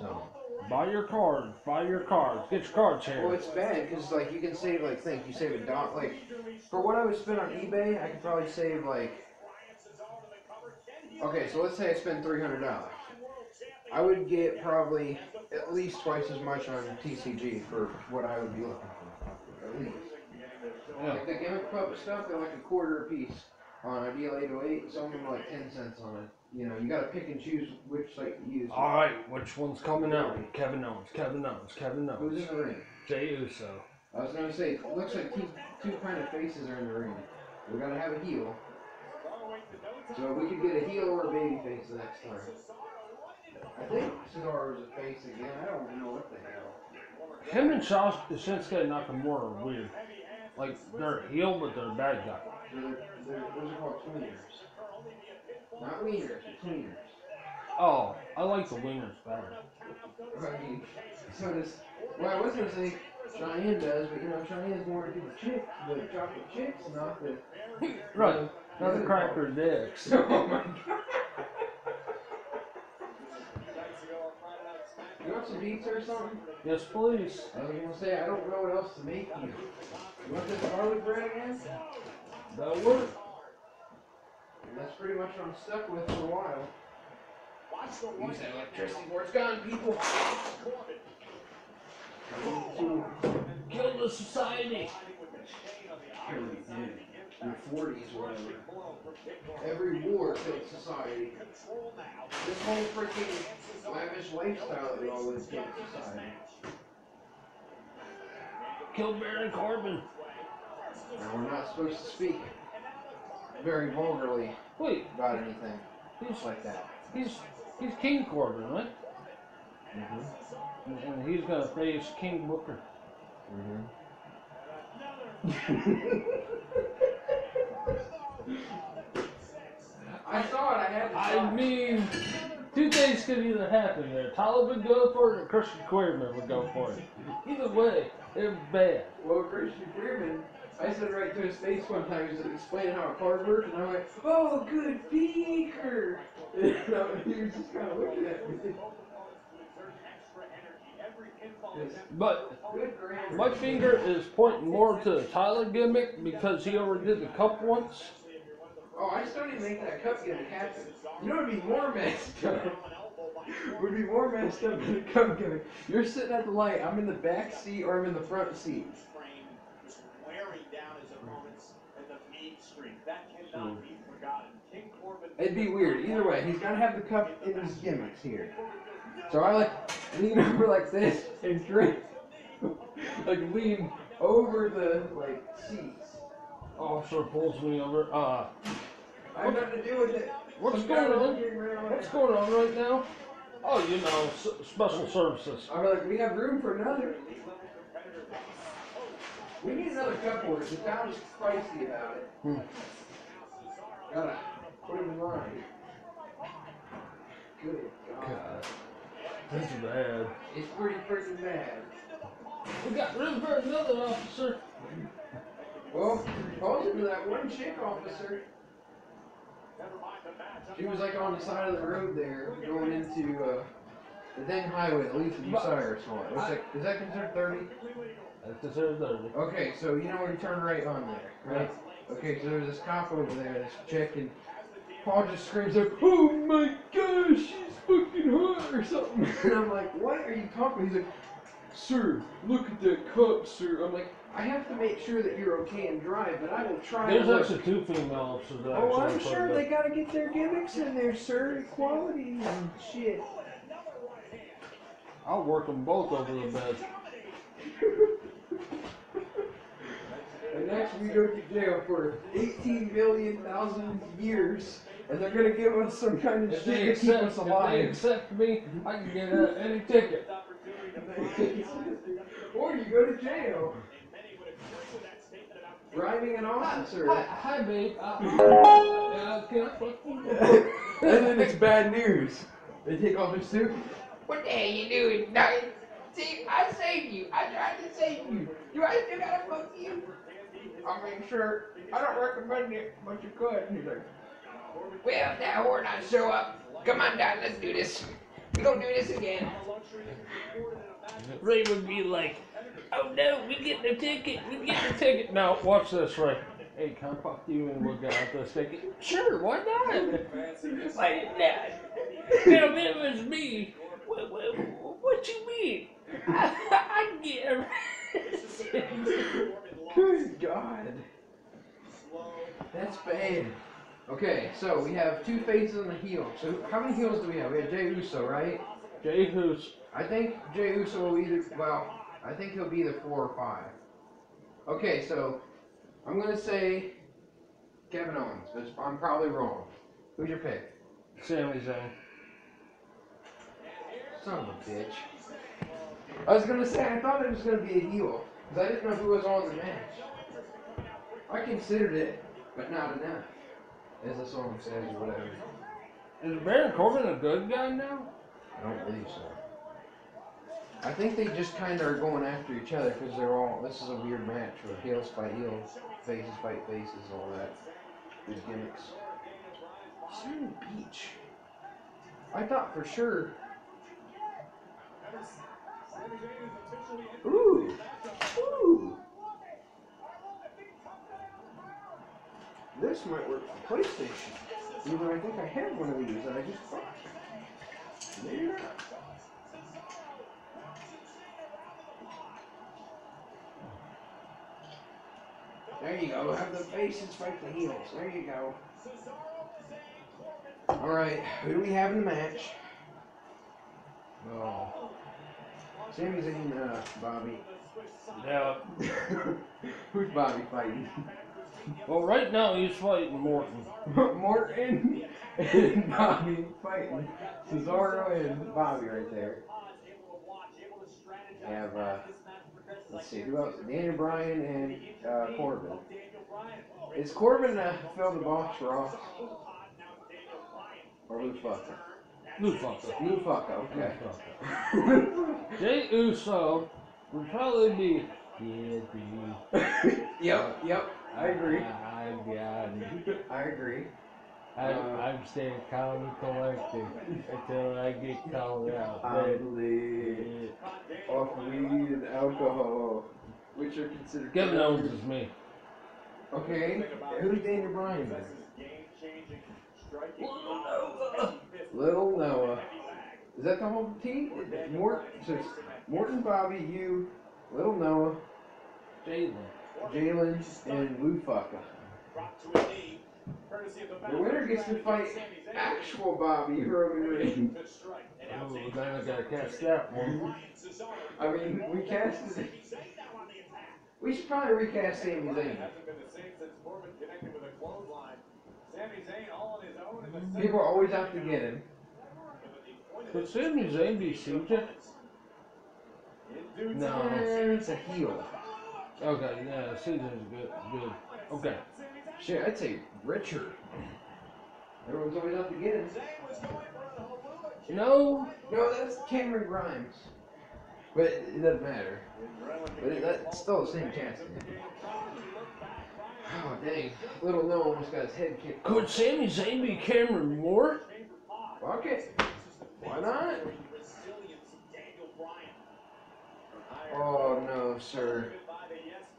So. Buy your cards. Buy your cards. Get your cards Well, it's bad because like you can save like think you save a dot like for what I would spend on eBay, I could probably save like. Okay, so let's say I spend three hundred dollars. I would get probably at least twice as much on TCG for what I would be looking for. At least. Yeah. Like the gimmick puppet stuff, they're like a quarter a piece on Ideal 808. Some of them are like 10 cents on it. You know, you gotta pick and choose which site you use. All right, which one's coming out? Kevin Owens. Kevin Owens. Kevin Who's Owens. in the ring? Jey Uso. I was gonna say, it looks like two, two kind of faces are in the ring. We gotta have a heel. So we could get a heel or a baby face the next time. I think Cesaro was a face again. I don't know what the hell. Him and Shas- Shinsuke Nakamura are weird. Like they're heel, but they're bad guy. They're, they're, those are called tweeners. Not wieners, but tweeners. Oh, I like the winners better. Mean, so does. Well, I was gonna say Cheyenne does, but you know, Cheyenne's more into the chicks, the chocolate chicks, not the. Right. the- Not the cracker dicks. oh my god. You want some pizza or something? Yes, please. I was gonna say I don't know what else to make you. You want this garlic bread again? That'll work. And that's pretty much what I'm stuck with for a while. Use that electricity before it's gone, people. To Kill the society. kill you, dude. Your 40s, whatever. Every war killed society. This whole freaking lavish lifestyle that we all live killed society. Kill Baron Corbin. And we're not supposed to speak very vulgarly Wait, about anything he's like that. he's he's King Corbin, right? Mm-hmm. And- And he's gonna face King Booker. Mm-hmm. I saw it. I had to. I mean, two things could either happen there. Tyler would go for it, or Christian Queerman would go for it. Either way, they're bad. Well, Christian Freeman, I said right to his face one time, he was explaining how a card worked, and I went, "Oh, good speaker." And he was just kind of looking at me. Just, But Good my finger is pointing more to the Tyler gimmick because he already did the cup once. Oh, I still need to make that cup gimmick happen. You know what'd be more messed up? would be more messed up than the cup gimmick. You're sitting at the light, I'm in the back seat or I'm in the front seat. wearing down his opponents in the mean streak. That cannot be forgotten. King Corbin. It'd be weird. Either way, he's gotta have the cup in his gimmicks here. So I like lean over like this and drink, like lean over the like seats. Officer pulls me over. Uh, I have nothing to do with it. what's going on? What's going on right now? Oh, you know, s- special services. I was like, we have room for another. We need another cup order. The town is pricey about it. Hmm. Gotta put him in. Good God. God, that's bad. It's pretty freaking bad. We got room for another officer. Well, supposedly that one chick officer, she was like on the side of the road there, going into uh, the dang highway that leads to Bucyrus one. What's that, is that considered 30? That's considered dirty. Okay, so you know where you turn right on there, right? Okay, so there's this cop over there, this chick, and Paul just screams like, "Oh my gosh, she's fucking hot" or something. And I'm like, "What are you talking?" He's like, "Sir, look at that cup, sir." I'm like, "I have to make sure that you're okay and dry, but I will try." There's to look." actually two female officers that Oh, I'm sure they gotta get their gimmicks in there, sir. Equality and shit. I'll work them both over the bed. And next we go to jail for 18 million thousand years, and they're gonna give us some kind of If shit they, to keep accept, us if they accept me, I can get uh, any ticket. or you go to jail. Bribing an officer. Hi, hi babe. Uh, uh, can I fuck you? and then it's bad news. They take off their suit. What the hell you doing? No, see, I saved you. I tried to save you. Do I still gotta fuck you? I mean, sure, I don't recommend it, but you could. And he's like, Well, if we're not show up, come on down, let's do this. We gonna do this again. Ray would be like, "Oh no, we get the ticket. We get the ticket." Now watch this, Ray. Hey, can I fuck you and we'll get out this ticket? Sure, why not? Like, nah. Now, if it was me, what, what, what you mean? I, I get arrested. Good God. That's bad. Okay, so we have two faces and a heel. So how many heels do we have? We have Jey Uso, right? Jay Hoos. I think Jey Uso will either, well, I think he'll be either four or five. Okay, so I'm gonna say Kevin Owens, but I'm probably wrong. Who's your pick? Sami Zayn. Son of a bitch. I was gonna say I thought it was gonna be a heel, because I didn't know who was on the match. I considered it, but not enough, as the song says or whatever. Is Baron Corbin a good guy now? I don't believe so. I think they just kind of are going after each other because they're all. This is a weird match where heels fight heels, faces fight faces, all that. These gimmicks. Sunny Beach. I thought for sure. Ooh, ooh. This might work for PlayStation. Even I think I have one of these and I just bought. Maybe not. There you go. Have the faces fight the heels. There you go. All right. Who do we have in the match? Oh. Sami Zayn, uh, Bobby. Yeah. Who's Bobby fighting? Well, right now he's fighting Morton. Morton and Bobby fighting. Cesaro and Bobby right there. We have, uh, let's see, who else? Daniel Bryan and uh, Corbin. Is Corbin uh, Phil the Boss Ross? Or Fucker? Lou fucker. Lou Fucker, okay. Jey Uso would probably be. Yeah, dude. yep, yep, I agree. I got it. I agree. I'm, Uh, I'm staying calm and collected until I get called out. I But, believe yeah. off weed and alcohol, which are considered. Kevin Owens is me. Okay, who's Daniel Bryan then? Little Noah. Uh, is that the whole team? Mort, so it's Morton, Bobby, you, Little Noah, Jalen. Jalen, and Lou Fucker. The winner gets to fight actual Bobby Roman Reigns. Oh, then I gotta catch that one. I mean, we casted. We should probably recast Sami Zayn. People always have to get him. Could Sami Zayn be CJ? No. It's a heel. Okay, yeah, CJ's good. Good. Okay. Shit, I'd say Richard. Everyone's always out to get him. No. No, that's Cameron Grimes. But it doesn't matter. But it, that's still the same chance. Oh, dang. Little Noah almost got his head kicked. Could Sami Zayn be Cameron Moore? Fuck it. Why not? Oh, no, sir.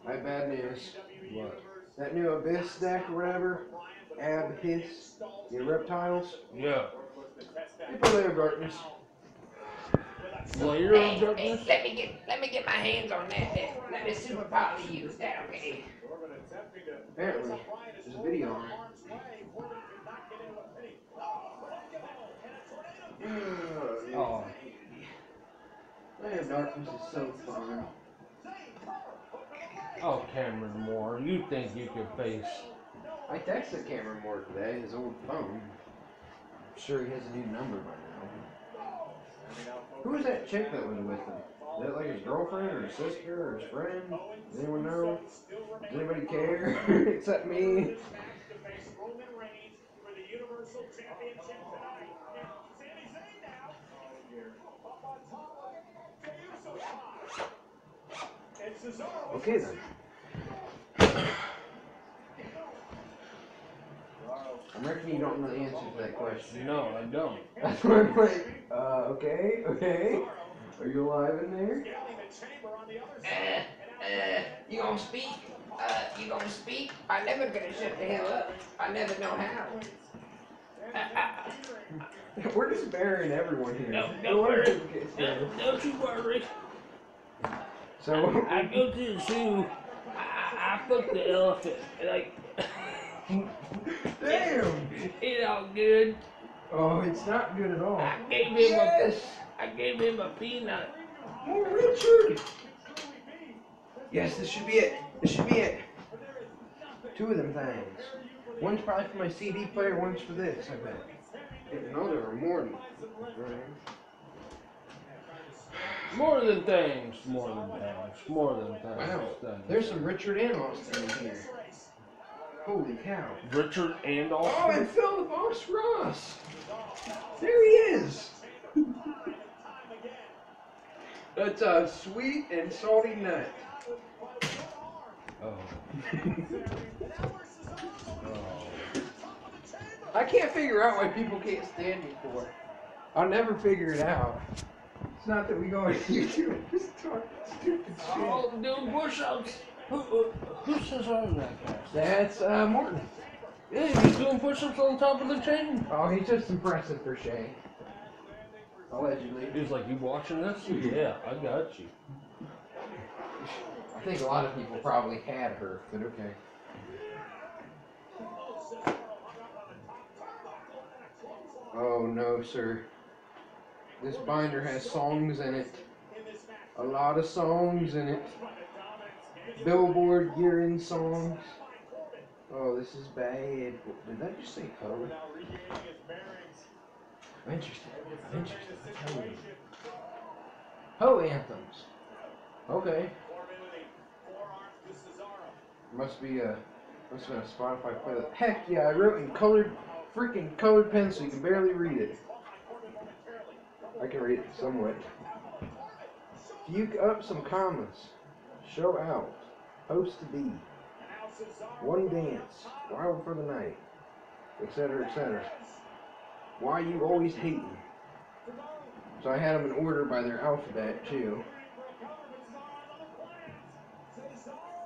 I have bad news. What? That new Abyss deck, whatever, Ab Hiss, the reptiles, Yeah. they play their darkness. Layer Hey, of hey, let me get let me get my hands on that. Let, let me super poly use that, okay? Apparently, there's a video on it. Oh. oh Layer of darkness is so fun. Oh, Cameron Moore. You think you could face. I texted Cameron Moore today, his old phone. I'm sure he has a new number by now. Who was that chick that was with him? Is that like his girlfriend or his sister or his friend? Does anyone know? Does anybody care? Except me. Okay then. I'm reckon you don't know the answer to that question. No, I don't. That's why I'm like, uh, okay, okay. Are you alive in there? Uh, uh, you gonna speak? Uh, you gonna speak? I never gonna shut the hell up. I never know how. Uh, uh, We're just burying everyone here. No, No don't wonder worry. No, don't you worry. So, I go to the zoo. I, I, I fuck the elephant. Like, damn. it all good. Oh, it's not good at all. I gave him Yes. a, I gave him a peanut. More Richard. Yes, this should be it. This should be it. Two of them things. One's probably for my CD player, one's for this, I bet. No, there are more than More than things. More than things. More than things. Wow. Things. There's some Richard and Austin in here. Holy cow. Richard and Oh, and Phil the Boss Ross. There he is. That's a sweet and salty nut. Oh. oh. I can't figure out why people can't stand me for it. I'll never figure it out. It's not that we go on YouTube and just talk stupid shit. Oh, doing push-ups. Who, who, who says I'm that guy? That's uh, Morton. Yeah, he's doing push-ups on top of the chain. Oh, he's just impressive for Shay. Allegedly. He's like, you watching this? Yeah, I got you. I think a lot of people probably had her, but okay. Oh no, sir. This binder has songs in it. A lot of songs in it. Billboard year end songs. Oh, this is bad. Did that just say Ho? I'm interested. I'm interested. Ho. Oh, Ho anthems. Okay. Must be a must have been a Spotify playlist. Heck yeah, I wrote in colored freaking colored pen so you can barely read it. I can read it somewhat. Fuke up some commas. Show out. Host to be. One dance. Wild for the night. Etc. Etc. Why you always hating? So I had them in order by their alphabet too.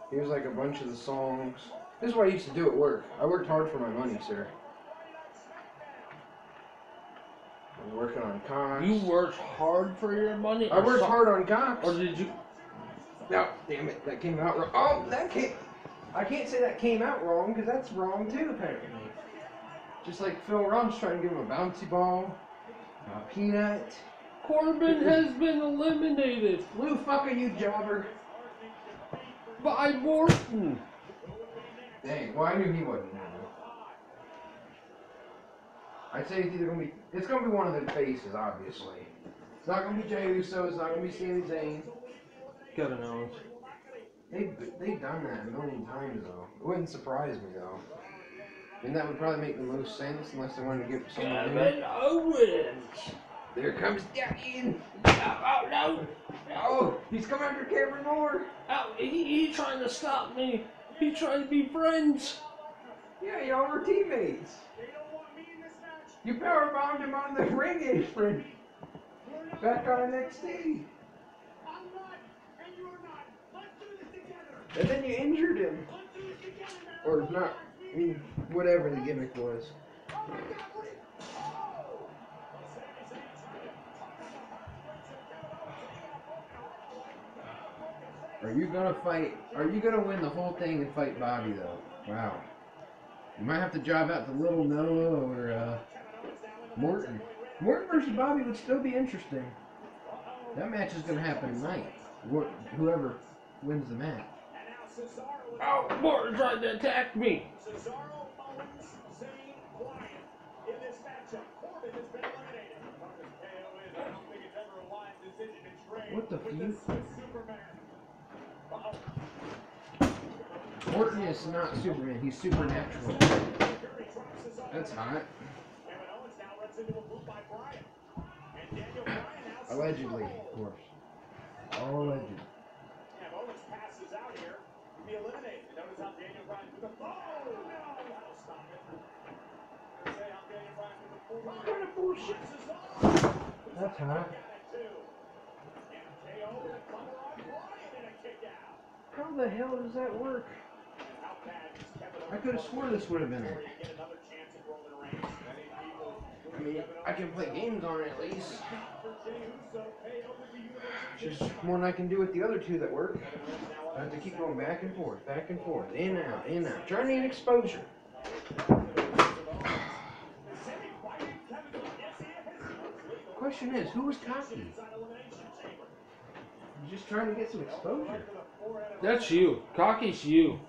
Here's like a bunch of the songs. This is what I used to do at work. I worked hard for my money, sir. I was working on Cox. You worked hard for your money? I worked some- hard on Cox. Or did you? No, damn it, that came out wrong. Oh, that came. I can't say that came out wrong because that's wrong too, apparently. Just like Phil Ross trying to give him a bouncy ball, a peanut. Corbin has been eliminated Lou, fucking you, jobber. by Morton. Dang, well, I knew he wasn't. gonna do it. I'd say it's either gonna be, it's gonna be one of the faces, obviously. It's not gonna be Jey Uso, it's not gonna be Sami Zayn. Kevin Owens. They they've done that a million times though. It wouldn't surprise me though. And that would probably make the most sense unless they wanted to give someone new. Kevin Owens. There comes Damian. Oh, oh no. Oh, he's coming after Cameron Moore. Oh, he, he trying to stop me. He trying to be friends. Yeah, y'all were teammates. You power bombed him on the ring apron. Back on NXT. And then you injured him. Or not, whatever the gimmick was. Are you gonna fight? Are you gonna win the whole thing and fight Bobby though? Wow. You might have to job out to Little Noah or uh, Morton. Morton versus Bobby would still be interesting. That match is gonna happen tonight. Wh- Whoever wins the match. Oh, Morton tried to attack me. What the feud? Morton is not Superman. He's supernatural. That's hot. Allegedly, of course. All alleged. Owens passes out here. Be eliminated. Notice how Daniel Bryan with the oh no! That'll stop it. What kind of bullshit? That's hot. How the hell does that work? I could have swore this would have been it. I mean, I can play games on it at least. Just one I can do with the other two that work. I have to keep going back and forth, back and forth, in and out, in and out. To get exposure. Question is, who was cocky? Just trying to get some exposure. That's you. Cocky's you.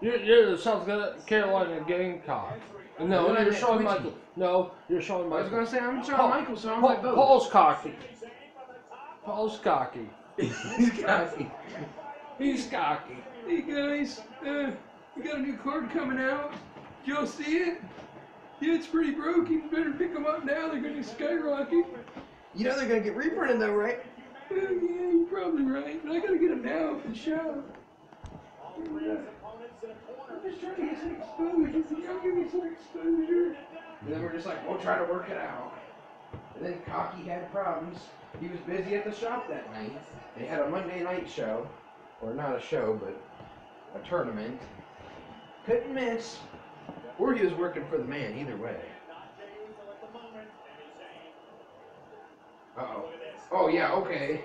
You're, you're the South Carolina Gamecock. No, Then I you're meant Shawn Twitchy. Michaels. No, you're Shawn I was gonna say I'm Shawn Paul- Michaels, so I'm Paul- like both. Paul's cocky. Paul's cocky. He's cocky. He's cocky. Hey guys, uh, we got a new card coming out. Did y'all see it? Yeah, it's pretty broken. You better pick them up now. They're gonna skyrocket. You know they're gonna get reprinted though, right? Oh yeah, you're probably right. But I gotta get them now for the show. Yeah. I'm just trying to get some exposure. Can y'all give me some exposure? And then we're just like, we'll try to work it out. And then Cocky had problems. He was busy at the shop that night. They had a Monday night show, or not a show, but a tournament. Couldn't miss. Or he was working for the man, either way. Uh oh. Oh, yeah, okay.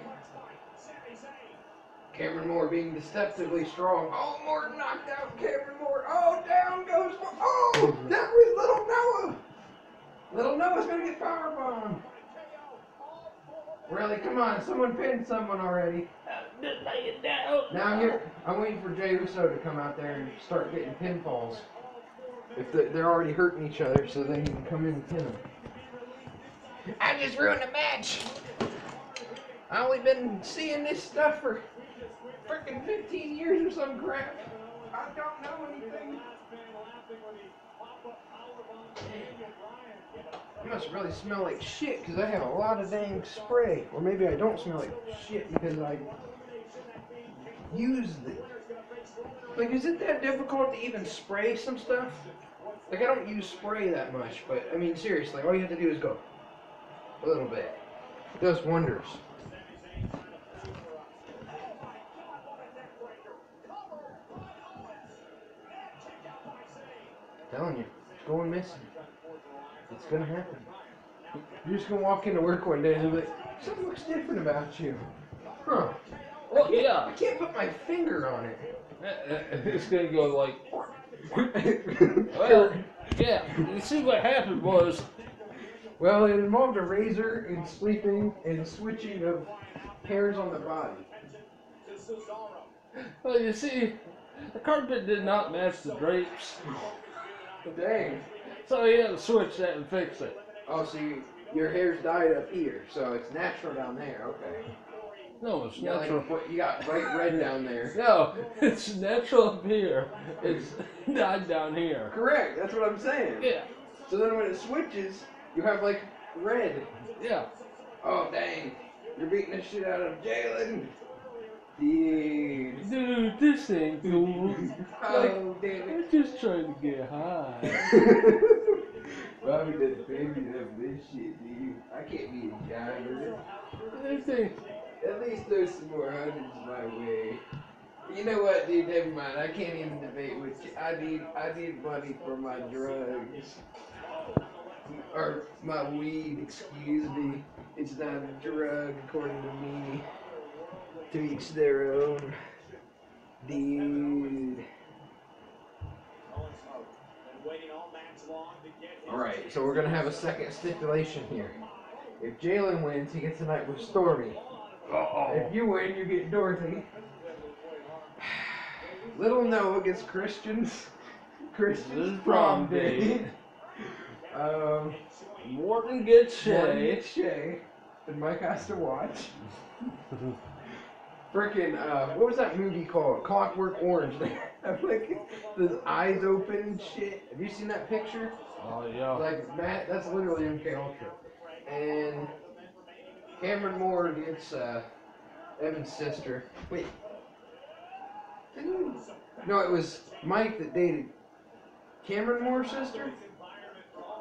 Cameron Moore being deceptively strong. Oh, Moore knocked out Cameron Moore. Oh, down goes. Moore. Oh, that was Little Noah. Little Noah's gonna get powerbombed. Really? Come on, someone pinned someone already. Just lay down. Now here, I'm waiting for Jey Uso to come out there and start getting pinfalls. If they're, they're already hurting each other, so then he can come in and pin them. I just ruined the match. I only been seeing this stuff for freaking 15 years or some crap. I don't know anything. I must really smell like shit because I have a lot of dang spray. Or maybe I don't smell like shit because I use it. Like, is it that difficult to even spray some stuff? Like, I don't use spray that much, but I mean, seriously, all you have to do is go a little bit. It does wonders. telling you, it's going missing. It's gonna happen. You're just gonna walk into work one day and be like, something looks different about you. Huh. Well, I yeah. can't put my finger on it. It's gonna go like. Well, yeah. You see what happened was well, it involved a razor and sleeping and switching of hairs on the body. Well, you see, the carpet did not match the drapes, Dang. so he had to switch that and fix it. Oh, you, your hair's dyed up here, so it's natural down there. Okay. No, it's You got, natural. like, you got bright red down there. No, it's natural up here. It's not down here. Correct. That's what I'm saying. Yeah, So then when it switches, you have like red. yeah. Oh dang! You're beating the shit out of Jalen. Dude. Dude, this ain't cool. Oh damn it. I'm just trying to get high. Bobby does baby of this shit, dude. I can't be a guy with it. This ain't. At least there's some more hundreds my way. You know what, dude? Never mind. I can't even debate with you. I need, I need money for my drugs. Or my weed, excuse me. It's not a drug, according to me. To each their own. Dude. Alright, so we're gonna have a second stipulation here. If Jalen wins, he gets a night with Stormy. Uh-oh. If you win, you get Dorothy. Little Noah gets Christian's Christian's prom prom date. date. um, Morton gets Morton Shay. gets Shay, and Mike has to watch. Freaking, uh, what was that movie called? Clockwork Orange. They have like his eyes open and shit. Have you seen that picture? Oh yeah. Like Matt, that's literally MK Ultra. And Cameron Moore gets uh, Evan's sister. Wait. Didn't- No, it was Mike that dated Cameron Moore's sister.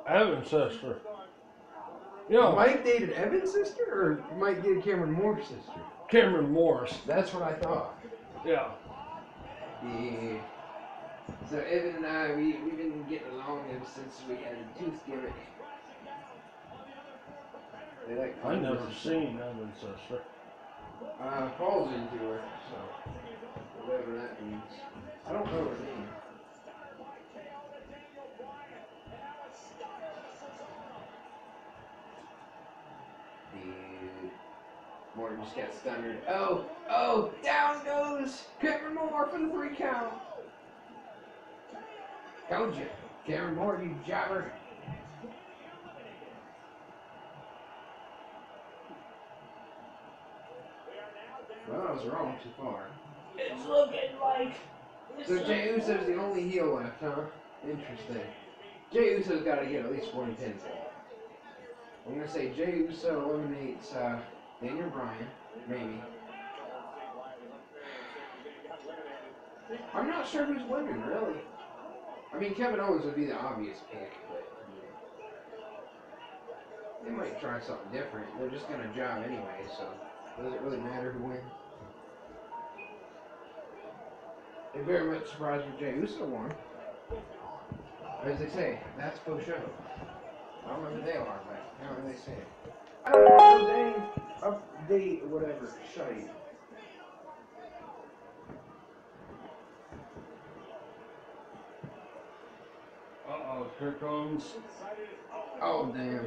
Evan's sister. Yeah, Mike dated Evan's sister, or Mike dated Cameron Moore's sister? Cameron Morris. That's what I thought. Yeah. Yeah. So Evan and I, we, we've been getting along ever since we had a tooth gimmick. They like I never with- seen Evan's sister. Uh, Paul's into her, so whatever that means. I don't know her name. Morton just got stunned. Oh, oh, down goes Cameron Moore for the three count. Told you. Cameron Moore, you jobber. Was wrong so far. It's looking like. So Jey Uso's the only heel left, huh? Interesting. Jey Uso's got to get at least one pinfall. I'm gonna say Jey Uso eliminates uh, Daniel Bryan, maybe. I'm not sure who's winning, really. I mean, Kevin Owens would be the obvious pick, but they might try something different. They're just gonna job anyway, so does it really matter who wins? It very much surprised me Jey Uso won. As they say, that's for show. I don't know who they are, but apparently they say it. I don't know, dang, update, whatever, shite. Uh oh, here comes. Oh, damn.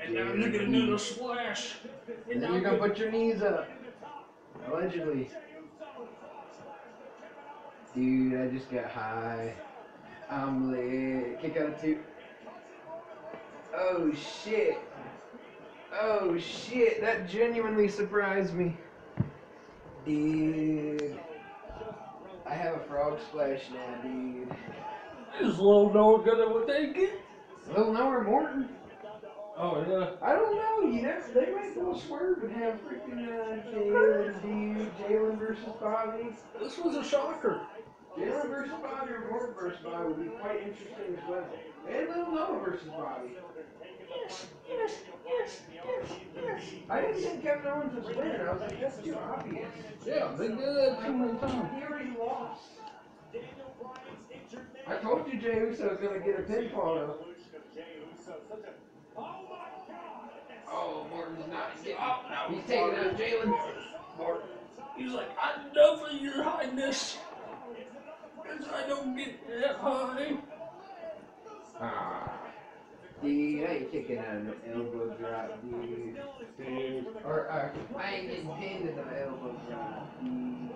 And now you're gonna do the splash. And then you're gonna put your knees up. Allegedly. Dude, I just got high. I'm lit. Kick out a two. Oh shit. Oh shit, that genuinely surprised me. Dude. I have a frog splash now, dude. Is Lil Noah gonna take it? Little Noah Morton. Oh yeah. I don't know. You know, they might go swerve and have freaking uh, Jalen. Jalen versus Bobby. This was a shocker. Jalen versus Bobby or Morton versus Bobby would be quite interesting as well. And Little Noah versus Bobby. Yes, yes, yes, yes, yes. I didn't think Kevin Owens was winning. I was like, that's too obvious. Yeah, they did that too many times. He already lost. I told you Jey Uso was gonna get a pinfall though. Oh, Morton's not getting. Oh, no. He's taking out Jalen. Martin. He's like, I know for your highness. Because I don't get that high. Ah. Dude, I ain't kicking out an elbow drop, dude. Dude. Or, uh, I ain't getting pinned in the elbow drop, dude.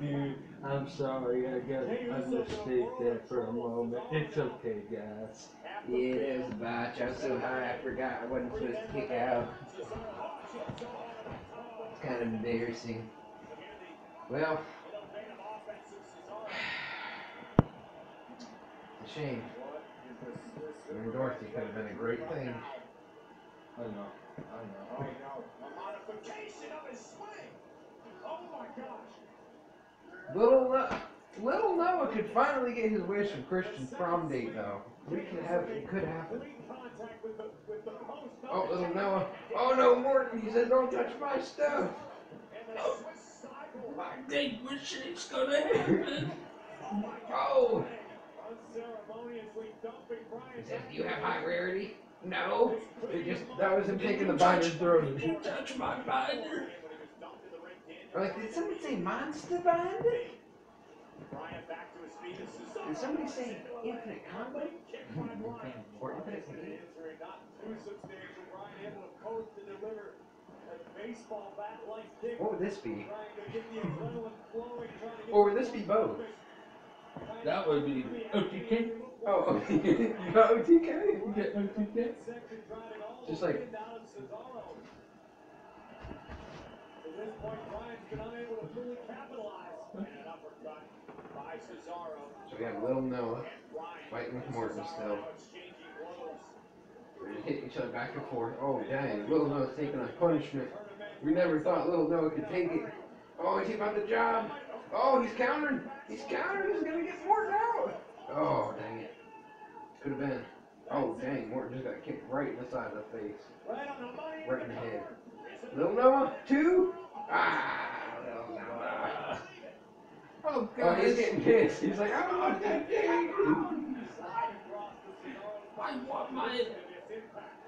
Dude, I'm sorry, I got I mistake that for a moment. It's okay, guys. Yeah, that was a botch. I was so high, I forgot I wasn't supposed to kick out. It's kind of embarrassing. Well, it's a shame. I mean, Dorothy could have been a great thing. I know, I know. A modification of his swing. Oh my gosh. Little, uh, little Noah could finally get his wish from Christian's prom date, though. We could have, it could happen. Contact with with the post. Oh, little Noah. Oh no, Morton, he said, don't touch my stuff. Oh, I think wish it's gonna happen. Oh. Unceremoniously dumping Brian. He says, you have high rarity? No. It just, that was him taking the binder through. Did you touch my binder? Like, did someone say monster binder? Did somebody say infinite combo? or infinite combo? answering not too substantial. Brian able to post and deliver a baseball bat. What would this be? Trying to get the adrenaline flowing. Trying to get Or would this be both? That would be OTK. Oh, oh you got OTK? You get OTK? section driving all Just like- way down Cesaro. To this point, Brian's been unable to fully capitalize. So we have little Noah fighting with Morton still. just hitting each other back and forth. Oh, dang. Little Noah's taking a punishment. We never thought little Noah could take it. Oh, is he about the job? Oh, he's countering. He's countering. He's going to get Morton out. Oh, dang it. Could have been. Oh dang, Morton just got kicked right in the side of the face. Right in the head. Little Noah, two. Ah. Oh Oh, god, he's getting pissed. He's like, I want that thing. I want my.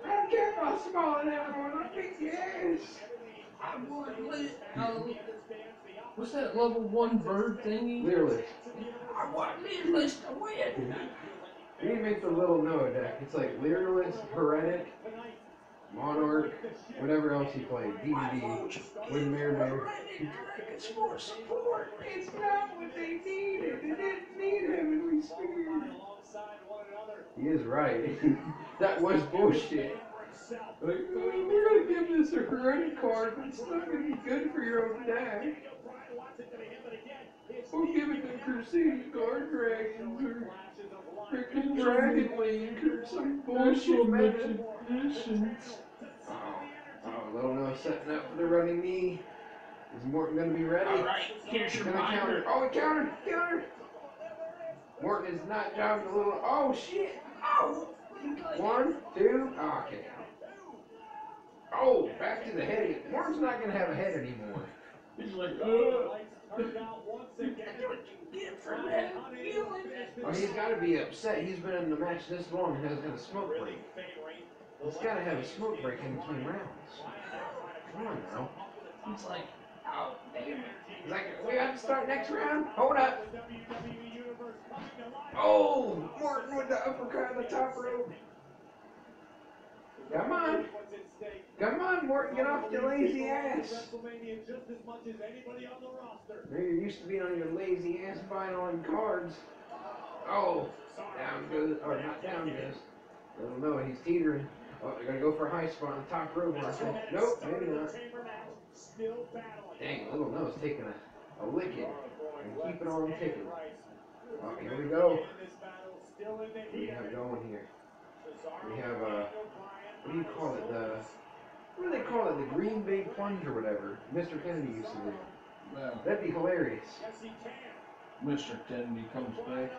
I don't care about small and everyone. I think yes. I want li- uh, What's that level one bird thingy? Literally. I want Lyrilusc to win. We need to make the little Noah deck. It's like Lyrilusc, Heretic, Monarch, whatever else he played. DVD, Wind Mare Bear. It's for support. It's not what they needed. They didn't need him and we scared. He is right. that was bullshit. Like, oh, we're gonna give this a credit card, but it's not gonna be good for your own deck. We'll give it to Crusade Guard freaking Dragon Link or some bullshit meta. Oh, oh, little Noah setting up for the running knee. Is Morton gonna be ready? Alright, here's your Gonna counter. Oh, he countered. Countered. Morton is not jogging a little. Oh shit. Oh. One, two. Oh, okay. Oh, back to the head. Morton's not gonna have a head anymore. He's like, uh. That's get for that feeling. Oh, he's got to be upset. He's been in the match this long and hasn't got a smoke break. He's got to have a smoke break in between rounds. Come on now. He's like, oh, damn it. He's like, we have to start next round. Hold up. Oh, Morton with the uppercut on the top rope. Come on. Come on, Morton, get off your lazy ass. You're used to being on your lazy ass buying on cards. Oh, down goes, or not down goes. I don't know, he's teetering. Oh, they're gonna go for a high spot on the top rope. Nope, maybe not. Dang, little nose taking a, a licking and keeping it on ticking. Oh, here we go. What do we have going here? We have, uh, what do you call it? The, what do they call it? The Green Bay Plunge or whatever. Mr. Kennedy used to do. Well, That'd be hilarious. Mr. Kennedy comes back.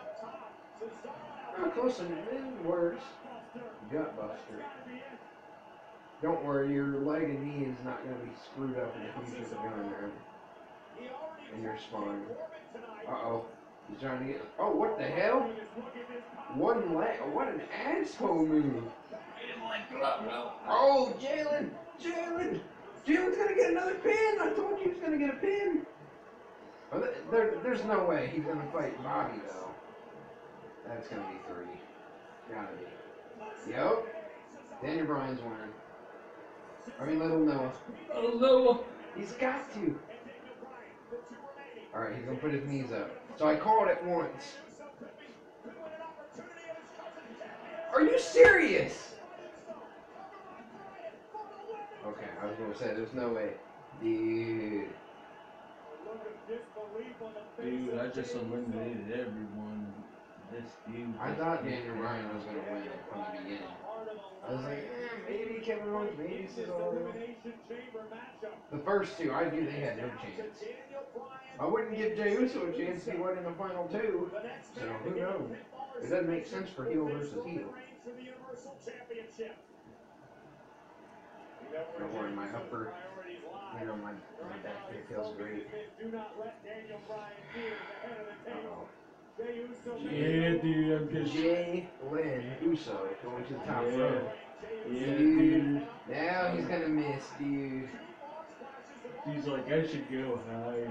Not close enough. It works. Gutbuster. Don't worry, your leg and knee is not going to be screwed up in the future for going there. And your spine. Uh oh. He's trying to get. Oh, what the hell? One leg. What an asshole move. Oh, Jalen! Jalen! Jalen's gonna get another pin! I told you he was gonna get a pin! Th- there, there's no way he's gonna fight Bobby, though. That's gonna be three. Gotta be. Yep. Daniel Bryan's winning. I mean, little Noah. Oh, no. He's got to. Alright, he's gonna put his knees up. So I called it once. Are you serious? Okay, I was gonna say, there's no way. Dude. Dude, I just eliminated everyone. This dude. I thought Daniel Bryan was gonna win from the beginning. I was like, eh, maybe Kevin Owens, maybe Cesaro. The first two, I knew they had no chance. I wouldn't give Jey Uso a chance if he went in the final two. So who knows? It doesn't make sense for heel versus heel. Don't worry, my upper, you know, my, my back here feels great. Uh-oh. Yeah, dude, I'm just. Jay Lynn Uso going to the top Yeah. row. Yeah, Dude, now he's gonna miss, dude. He's like, I should go higher.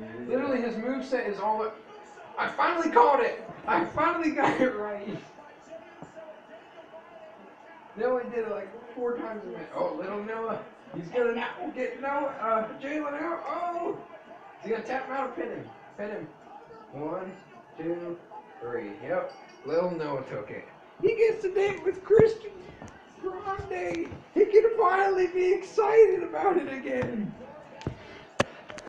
Yeah. Literally, his moveset is all. I finally called it. I finally got it right. They only did it like four times a minute. Oh, little Noah. He's gonna get Noah, uh, Jalen out. Oh, he's gonna tap him out or pin him. Pin him. One, two, three. Yep. Little Noah took it. He gets to date with Christian Grande. He can finally be excited about it again.